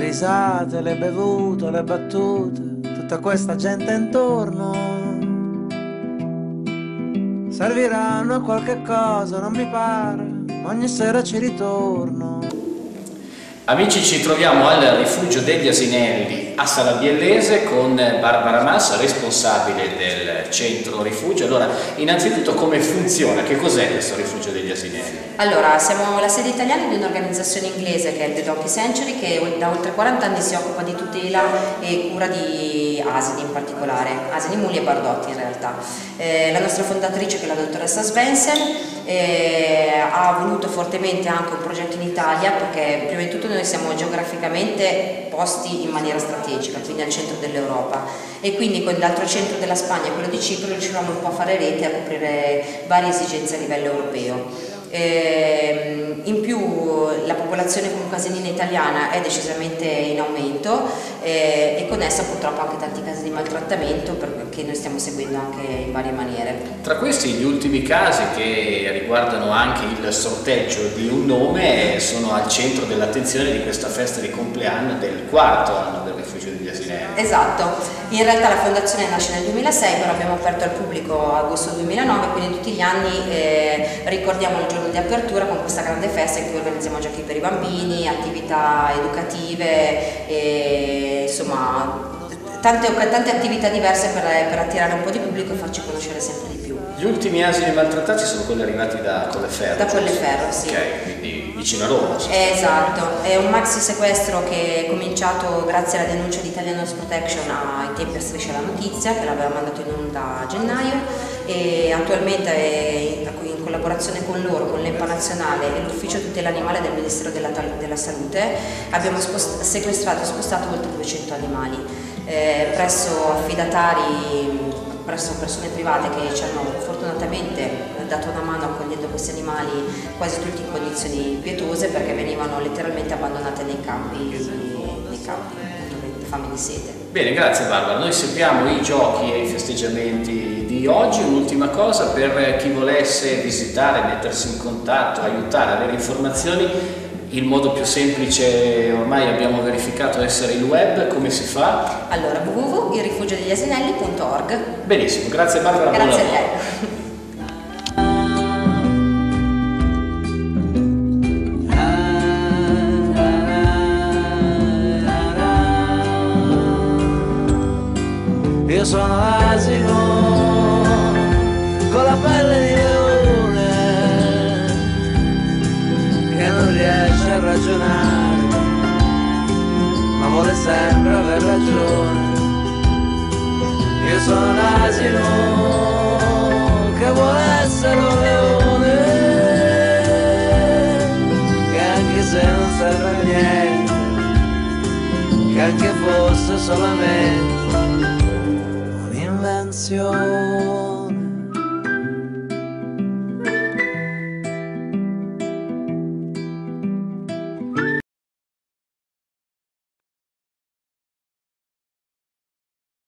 le risate, le bevute, le battute, tutta questa gente intorno. Serviranno a qualche cosa, non mi pare, ogni sera ci ritorno. Amici, ci troviamo al rifugio degli asinelli a Salabiellese con Barbara Massa, responsabile del centro rifugio. Allora, innanzitutto come funziona? Che cos'è questo rifugio degli asinelli? Allora, siamo la sede italiana di un'organizzazione inglese che è The Donkey Century che da oltre 40 anni si occupa di tutela e cura di asini in particolare, asini, muli e bardotti in realtà. Eh, la nostra fondatrice che è la dottoressa Svensson eh, ha voluto fortemente anche un progetto in Italia perché prima di tutto noi siamo geograficamente posti in maniera strategica, quindi al centro dell'Europa e quindi con l'altro centro della Spagna quello di Cipro riuscivamo un po' a fare rete e a coprire varie esigenze a livello europeo. Eh, in più la popolazione comunque casinina italiana è decisamente in aumento eh, e con essa purtroppo anche tanti casi di maltrattamento che noi stiamo seguendo anche in varie maniere. Tra questi gli ultimi casi che riguardano anche il sorteggio di un nome sono al centro dell'attenzione di questa festa di compleanno del quarto anno del asinelli. Esatto, in realtà la fondazione nasce nel 2006 però abbiamo aperto al pubblico agosto 2009 quindi tutti gli anni eh, ricordiamo il giorno di apertura con questa grande festa in cui organizziamo giochi per i bambini, attività educative e insomma tante, tante attività diverse per, per attirare un po' di pubblico e farci conoscere sempre di più. Gli ultimi asili maltrattati sono quelli arrivati da Colleferro. Da Colleferro, sì. Ok, quindi vicino a Roma. Esatto, è un maxi sequestro che è cominciato grazie alla denuncia di Italianos Protection ai tempi a Striscia la Notizia, che l'aveva mandato in onda a gennaio e attualmente è in collaborazione con loro, con l'EMPA nazionale e l'Ufficio tutela animale del Ministero della, della Salute abbiamo sequestrato e spostato oltre 200 animali eh, presso affidatari presso persone private che ci hanno fortunatamente dato una mano accogliendo questi animali quasi tutti in condizioni pietose perché venivano letteralmente abbandonate nei campi, nei campi fame di sete. Bene, grazie Barbara. Noi seguiamo i giochi e i festeggiamenti di oggi. Un'ultima cosa per chi volesse visitare, mettersi in contatto, aiutare, avere informazioni, il modo più semplice ormai abbiamo verificato essere il web, come si fa? Allora www.irifugiodegliasinelli.org Benissimo, grazie Barbara. Grazie a te. Sono asino con la pelle di leone che non riesce a ragionare ma vuole sempre aver ragione. Io sono l'asino che vuole essere un leone che anche se non serve a niente che anche fosse solamente canción.